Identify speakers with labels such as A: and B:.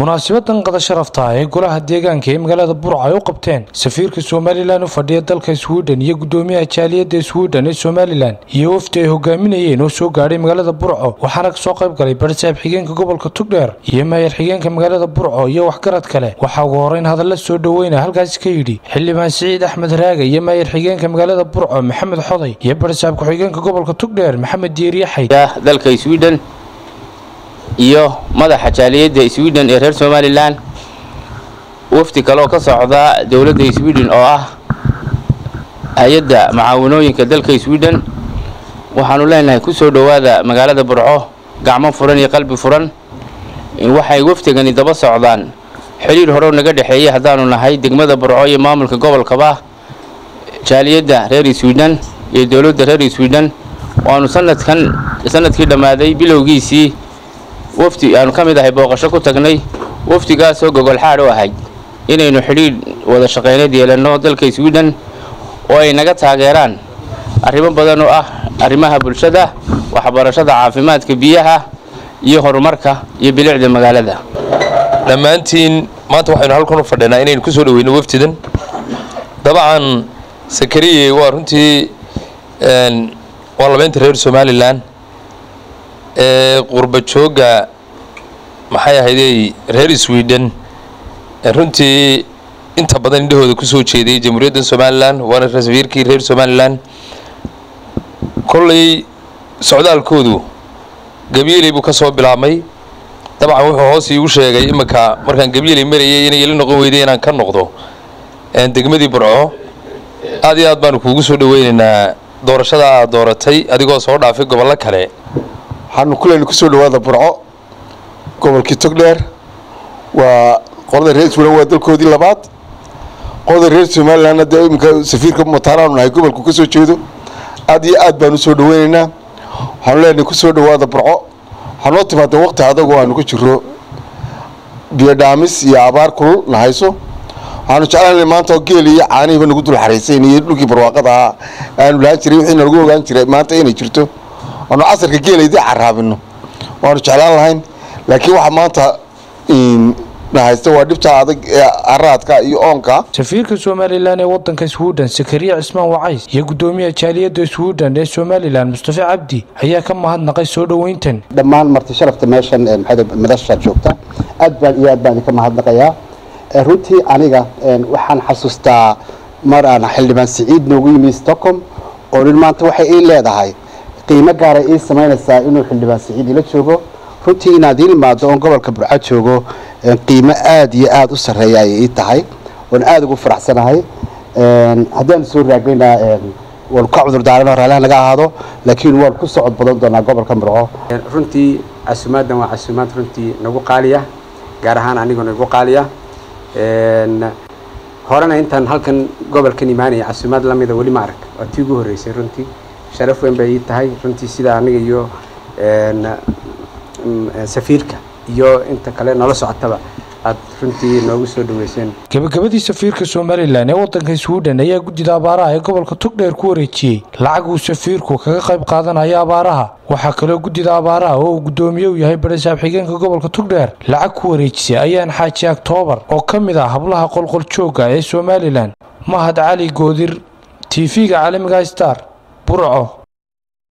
A: munaasabadan qada sharafta ee golaha deegaanka ee magaalada burca ay u qabteen. Safiirka somalilan u fadhiya dalka swiden iyo gudoomiyaha jaaliyadda swiden ee somalilan iyo wafdi ay hogaaminayeen oo soo gaadhay magaalada burco waxaana ka soo qayb galay barsaab xigeenka gobolka tugdheer iyo maayar xigeenka magaalada burco iyo waxgarad kale. Waxaa ugu horeyn hadalla soo dhoweyna halkaasi ka yidhi xildhibaan siciid axmed raaga iyo maayar xigeenka magaalada burco maxamed xoday iyo barsaab ku-xigeenka gobolka tugdheer maxamed diiriyaxay
B: dalka sweden iyo madaxa jaaliyadda sweden ee reer somalilan wafdi kaleoo ka socda dowladda sweden oo ah hay'adda macaawanooyinka dalka sweden. Waxaanu leenahay ku soo dhowaada magaalada burco gacmo furan iyo qalbi furan. Waxay wafdigani daba socdaan. Xiriir hore naga dhexeeyey haddaanu nahay degmada burco iyo maamulka gobolkaba jaaliyadda reer sweden iyo dowladda reer sweden. Waanu sanadkan sannadkii dhammaaday bilowgiisii wafdi aanu ka mid ahay booqasho ku tagnay wafdigaasoo gogol xaad u ahayd inaynu xidhiidh wada shaqeyneed yeelanno dalka sweden oo ay naga taageeraan arrimo badan oo ah arrimaha bulshada waxbarashada caafimaadka biyaha iyo horumarka iyo bilicda magaalada.
C: Dhammaantiin maanta waxaynu halkan u fadhinaa inaynu ku soo dhaweyno wafdidan. Dabcan sakariye waa runtii waa labeynta reer somalilan ee qurba joogga maxay ahaydey reer sweden. Runtii inta badan indhahooda ku soo jeeday jamhuuriyadda somalilan waana safiirkii reer somalilan. Kolley socdaalkoodu gabyeley buu ka soo bilaabmay. Dabcan wuxuu hoos iigu sheegay iminka markaan gabyeley marayay inay ila noqon weyday inaan ka noqdo. Degmadii burco. Aad iyo aad baanu kuugu soo dhaweynaynaa doorashada aad dooratay adigoo soo dhaafay gobollo kale
D: waxaanu kuleyna ku soo dhawaada burco. Gobolkii togdheer waa qolada reer sweden waa dalkoodii labaad. Qolada reer somalilanna dee iminka safiirka mataanaanu nahay gobolku ka soo jeedo. Aad iyo aad baanu u soo dhaweynaynaa. Waxaanu leenahay ku soo dhawaada burco. Waxaa noo timaadeen waqti adagoo aanu ka jiro biyo iyo abaar kulul na hayso. Waxaanu jeclaanay maanta geel iyo caanihiiba nagu dul xaraysayn iyo dhulkii barwaaqada ahaa. Aanu lahaan jiray wixii nalagu ogaan jiray maanta inay jirto aanu casarka geelaydii caraabino waanu jeclaan lahayn laakiin waxa maanta na haysta waa dhibta adag ee araadka iyo oonka.
A: Safiirka somalilan ee wadanka sweden sakariya cismaan wacays iyo gudoomiyaha jaaliyadda sweden ee somalilan mustafa cabdi ayaa ka mahadnaqay soo dhoweyntan.
E: Dhammaan marti sharafta meeshan madasha joogta aad baan iyo aad baan idinka mahadnaqayaa. Runtii aniga waxaan xasuustaa mar aan xildhibaan siciid noogu yimi stockholm oo nin maanta waxay ii leedahay qiimo gaara ii samaynaysaa inuu xildhibaan siciid ila joogo. Runtii inaad ii imaado oon gobolka burco joogo qiimo aad iyo aada u sarreeya ayay ii tahay. Oon aada ugu faraxsanahay. Haddaanu soo raagnaynaa waanu ka cudur daarano raaliha naga ahaado laakiin waan ku socod badan doonaa gobolka burco
F: runtii casuumaaddan waa casuumaad runtii nagu qaaliya gaar ahaan anigoo nagu qaaliya. Horena intaan halkan gobolkan imaanaya casuumaad lamida weli ma arag. Waa tii ugu horreysay runtii sharaf weyn bay ii tahay runtii sida aniga iyo safiirka iyo inta kale nala socotaba aad runtii noogu soo dhaweyseen.
A: Gabagabadii safiirka somalilan ee wadanka sweden ayaa guddida abaaraha ee gobolka tugdheer ku wareejiyey. Lacag uu safiirku kaga qayb qaadanayo abaaraha. Waxaa kaloo guddida abaaraha oo uu guddoomiye u yahay barasaab xigeenka gobolka tugdheer. Lacag ku wareejisay ayaan xaaji aktoobar oo ka mid ah hablaha qolqol joogga ee somalilan. Mahad cali goodir tv-ga caalamiga star burco